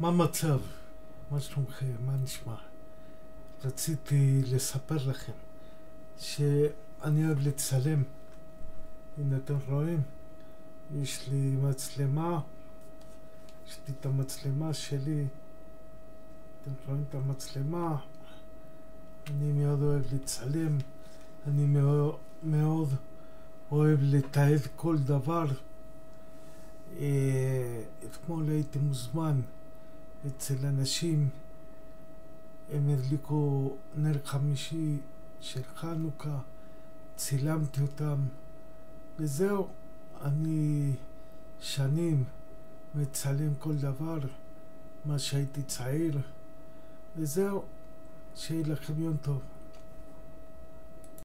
מה המצב? מה שלומכם? מה נשמע? רציתי לספר לכם שאני אוהב לצלם. הנה אתם רואים, יש לי מצלמה, יש לי את המצלמה שלי, אתם רואים את המצלמה, אני מאוד אוהב לצלם, אני מאוד, מאוד אוהב לתעד כל דבר. אה, אתמול הייתי מוזמן אצל אנשים, הם הדליקו נר חמישי של חנוכה, צילמתי אותם, וזהו, אני שנים מצלם כל דבר, מה שהייתי צעיר, וזהו, שיהיה לכם יום טוב.